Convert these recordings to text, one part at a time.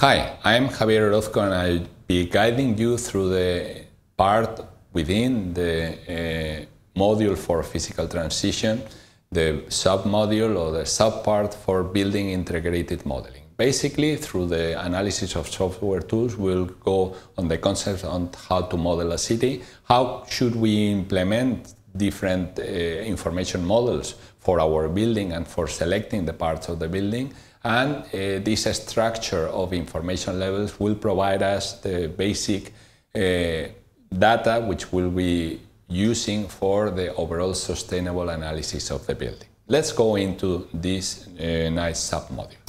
Hi, I'm Javier Orozco and I'll be guiding you through the part within the uh, module for physical transition, the sub-module or the subpart for building integrated modeling. Basically, through the analysis of software tools, we'll go on the concepts on how to model a city, how should we implement different uh, information models for our building and for selecting the parts of the building, and uh, this structure of information levels will provide us the basic uh, data which we'll be using for the overall sustainable analysis of the building. Let's go into this uh, nice submodule.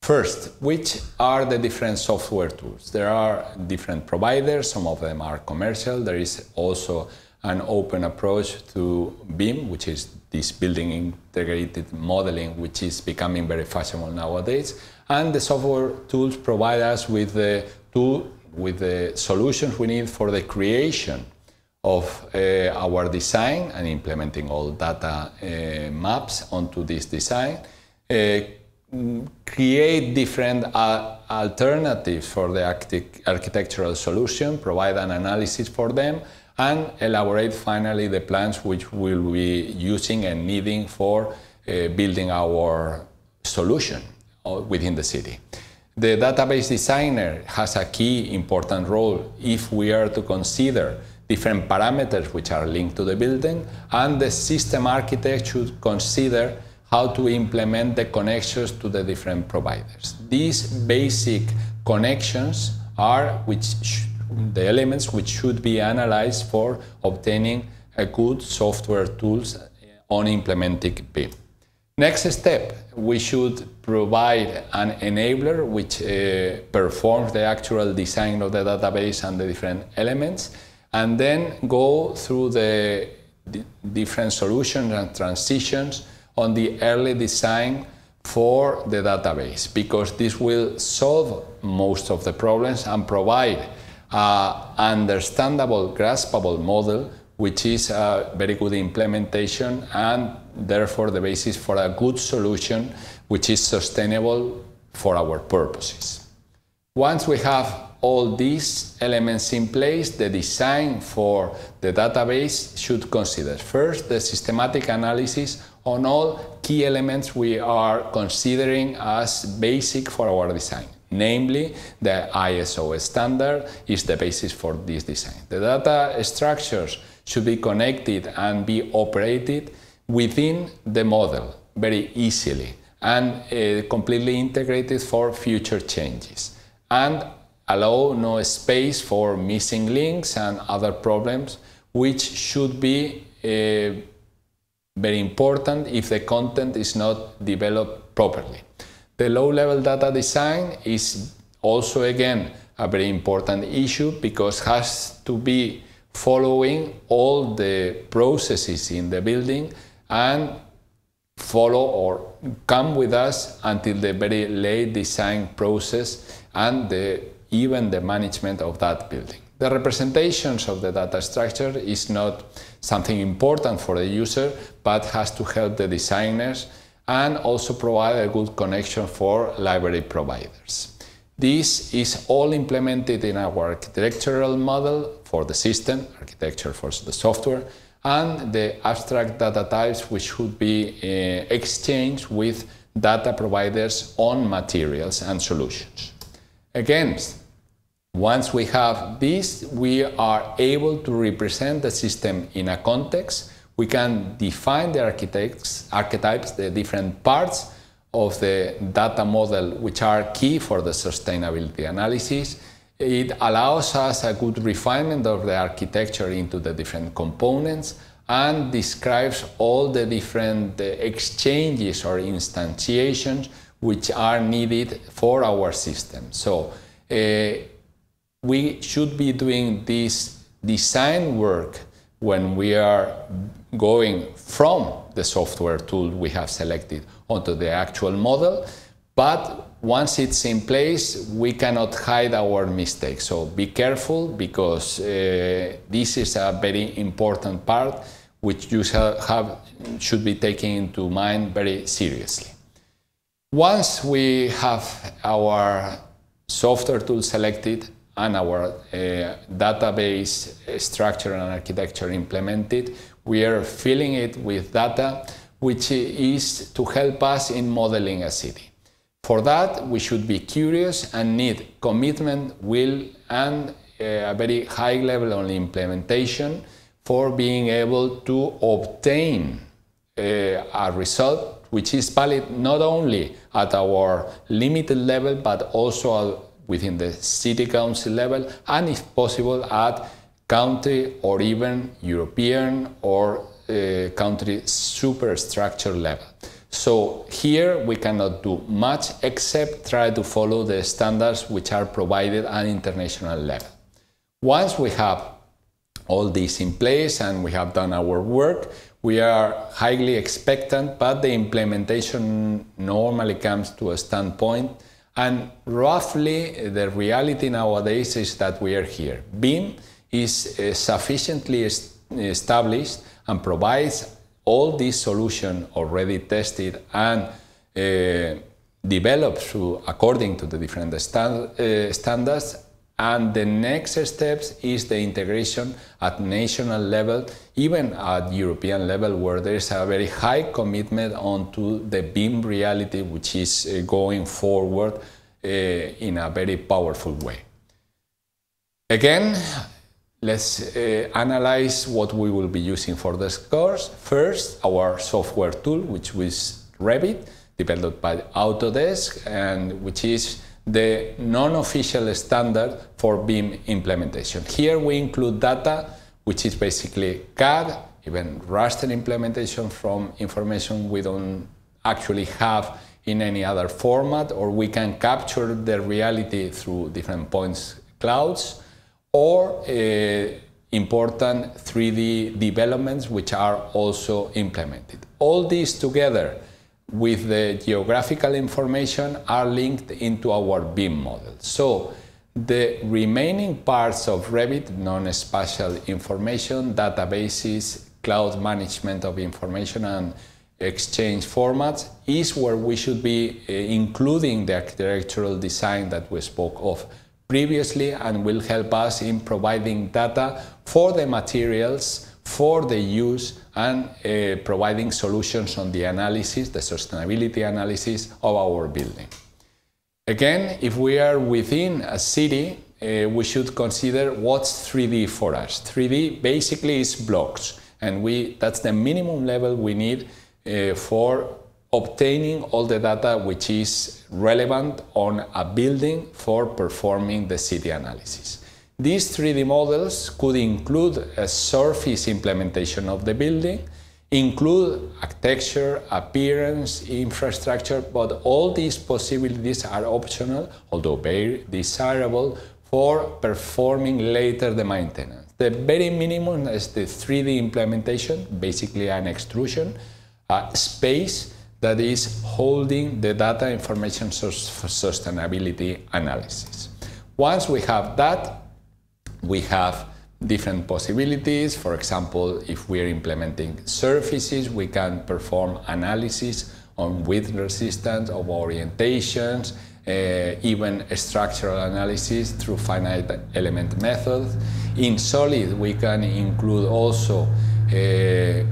First, which are the different software tools? There are different providers, some of them are commercial. There is also an open approach to BIM, which is this building integrated modeling, which is becoming very fashionable nowadays. And the software tools provide us with the tool, with the solutions we need for the creation of uh, our design and implementing all data uh, maps onto this design. Uh, create different uh, alternatives for the architectural solution, provide an analysis for them, and elaborate finally the plans which we'll be using and needing for uh, building our solution uh, within the city. The database designer has a key important role if we are to consider different parameters which are linked to the building, and the system architect should consider how to implement the connections to the different providers. These basic connections are which the elements which should be analyzed for obtaining a good software tools on implementing BIM. Next step, we should provide an enabler which uh, performs the actual design of the database and the different elements, and then go through the different solutions and transitions on the early design for the database, because this will solve most of the problems and provide uh, understandable, graspable model, which is a very good implementation and therefore the basis for a good solution which is sustainable for our purposes. Once we have all these elements in place, the design for the database should consider first the systematic analysis on all key elements we are considering as basic for our design namely the ISO standard is the basis for this design. The data structures should be connected and be operated within the model very easily and uh, completely integrated for future changes and allow no space for missing links and other problems which should be uh, very important if the content is not developed properly. The low-level data design is also, again, a very important issue because has to be following all the processes in the building and follow or come with us until the very late design process and the, even the management of that building. The representations of the data structure is not something important for the user, but has to help the designers and also provide a good connection for library providers. This is all implemented in our architectural model for the system, architecture for the software, and the abstract data types which should be uh, exchanged with data providers on materials and solutions. Again, once we have this, we are able to represent the system in a context we can define the architects, archetypes, the different parts of the data model which are key for the sustainability analysis. It allows us a good refinement of the architecture into the different components and describes all the different uh, exchanges or instantiations which are needed for our system. So uh, we should be doing this design work when we are going from the software tool we have selected onto the actual model. But once it's in place, we cannot hide our mistakes. So be careful because uh, this is a very important part which you have, should be taken into mind very seriously. Once we have our software tool selected and our uh, database structure and architecture implemented, we are filling it with data which is to help us in modeling a city. For that, we should be curious and need commitment, will, and uh, a very high level of implementation for being able to obtain uh, a result which is valid not only at our limited level but also within the city council level and if possible at county or even European or uh, country superstructure level. So here we cannot do much except try to follow the standards which are provided at international level. Once we have all this in place and we have done our work, we are highly expectant, but the implementation normally comes to a standpoint. And roughly, the reality nowadays is that we are here. BIM is uh, sufficiently established and provides all these solutions already tested and uh, developed through, according to the different stand, uh, standards. And the next steps is the integration at national level, even at European level, where there is a very high commitment onto the BIM reality, which is uh, going forward uh, in a very powerful way. Again, Let's uh, analyze what we will be using for this course. First, our software tool, which was Revit, developed by Autodesk, and which is the non-official standard for BIM implementation. Here we include data, which is basically CAD, even raster implementation from information we don't actually have in any other format, or we can capture the reality through different points clouds or uh, important 3D developments which are also implemented. All these together with the geographical information are linked into our BIM model. So the remaining parts of Revit, non-spatial information, databases, cloud management of information and exchange formats is where we should be uh, including the architectural design that we spoke of previously and will help us in providing data for the materials, for the use, and uh, providing solutions on the analysis, the sustainability analysis of our building. Again, if we are within a city, uh, we should consider what's 3D for us. 3D basically is blocks, and we that's the minimum level we need uh, for obtaining all the data which is relevant on a building for performing the city analysis. These 3D models could include a surface implementation of the building, include architecture, appearance, infrastructure, but all these possibilities are optional, although very desirable, for performing later the maintenance. The very minimum is the 3D implementation, basically an extrusion, a space that is holding the data information sustainability analysis. Once we have that, we have different possibilities. For example, if we're implementing surfaces, we can perform analysis on width resistance, of orientations, uh, even structural analysis through finite element methods. In solid, we can include also uh,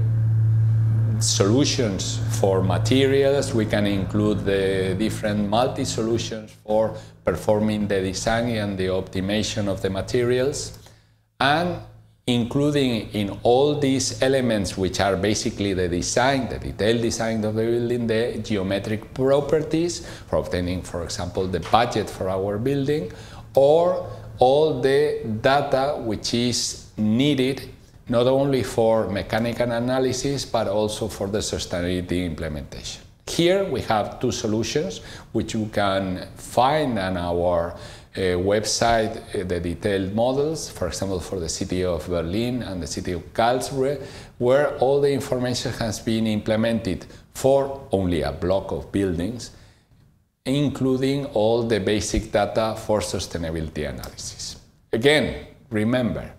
solutions for materials. We can include the different multi-solutions for performing the design and the optimization of the materials. And including in all these elements, which are basically the design, the detailed design of the building, the geometric properties for obtaining, for example, the budget for our building, or all the data which is needed not only for mechanical analysis, but also for the sustainability implementation. Here we have two solutions which you can find on our website, uh, the detailed models, for example, for the city of Berlin and the city of Karlsruhe, where all the information has been implemented for only a block of buildings, including all the basic data for sustainability analysis. Again, remember,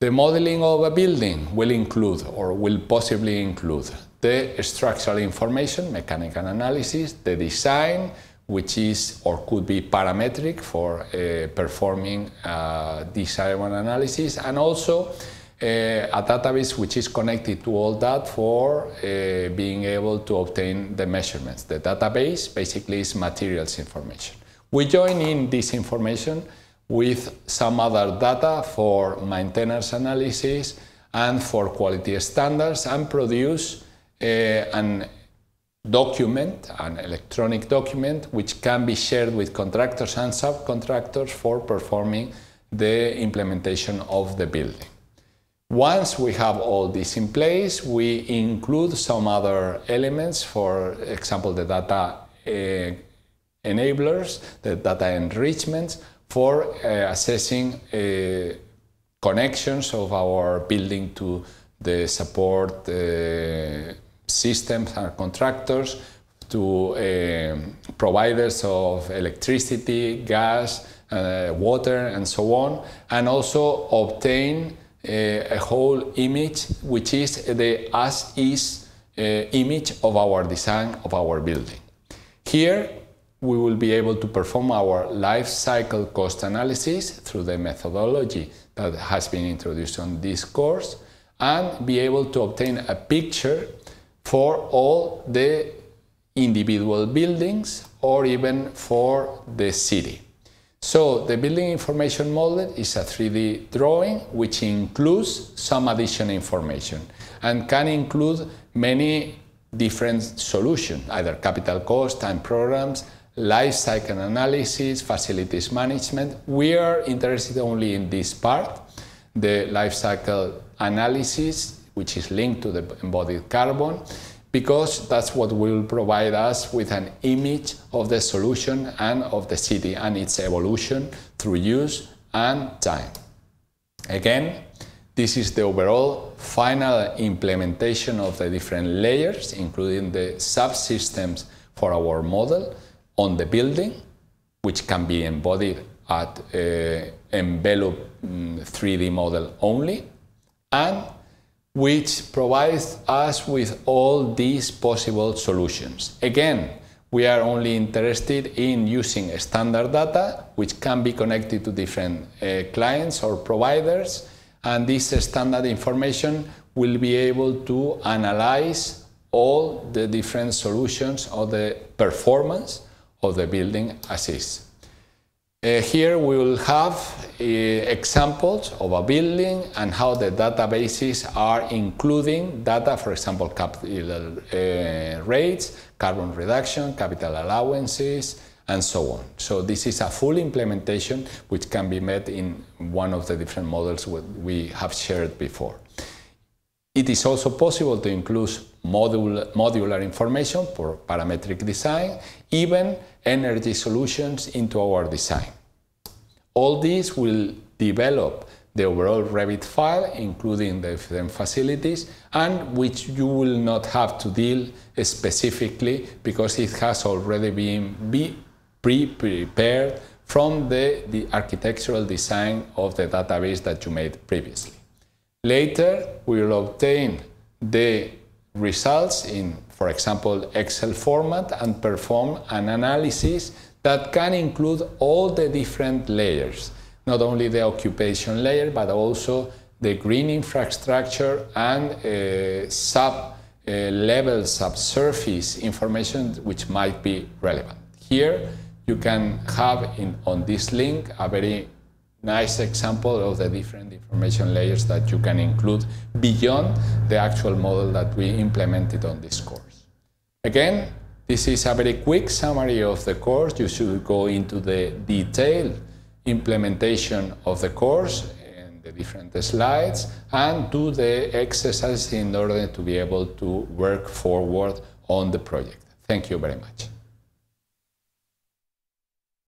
the modeling of a building will include or will possibly include the structural information, mechanical analysis, the design, which is or could be parametric for uh, performing uh, desirable analysis, and also uh, a database which is connected to all that for uh, being able to obtain the measurements. The database basically is materials information. We join in this information with some other data for maintenance analysis and for quality standards and produce uh, an document, an electronic document, which can be shared with contractors and subcontractors for performing the implementation of the building. Once we have all this in place, we include some other elements, for example, the data uh, enablers, the data enrichments, for uh, assessing uh, connections of our building to the support systems and contractors, to um, providers of electricity, gas, uh, water, and so on, and also obtain uh, a whole image which is the as is uh, image of our design of our building. Here we will be able to perform our life cycle cost analysis through the methodology that has been introduced on this course and be able to obtain a picture for all the individual buildings or even for the city. So the building information model is a 3D drawing which includes some additional information and can include many different solutions, either capital cost, time programs, life cycle analysis, facilities management. We are interested only in this part, the life cycle analysis, which is linked to the embodied carbon, because that's what will provide us with an image of the solution and of the city and its evolution through use and time. Again, this is the overall final implementation of the different layers, including the subsystems for our model on the building, which can be embodied at uh, envelope 3D mm, model only, and which provides us with all these possible solutions. Again, we are only interested in using standard data, which can be connected to different uh, clients or providers, and this standard information will be able to analyze all the different solutions of the performance of the building as is. Uh, here we will have uh, examples of a building and how the databases are including data, for example, capital uh, rates, carbon reduction, capital allowances, and so on. So this is a full implementation which can be met in one of the different models we have shared before. It is also possible to include module, modular information for parametric design, even energy solutions into our design. All these will develop the overall Revit file, including the different facilities, and which you will not have to deal specifically because it has already been be pre-prepared from the, the architectural design of the database that you made previously. Later, we will obtain the results in, for example, Excel format and perform an analysis that can include all the different layers, not only the occupation layer, but also the green infrastructure and uh, sub uh, level subsurface information which might be relevant. Here you can have in, on this link a very nice example of the different information layers that you can include beyond the actual model that we implemented on this course. Again, this is a very quick summary of the course. You should go into the detailed implementation of the course and the different slides and do the exercises in order to be able to work forward on the project. Thank you very much.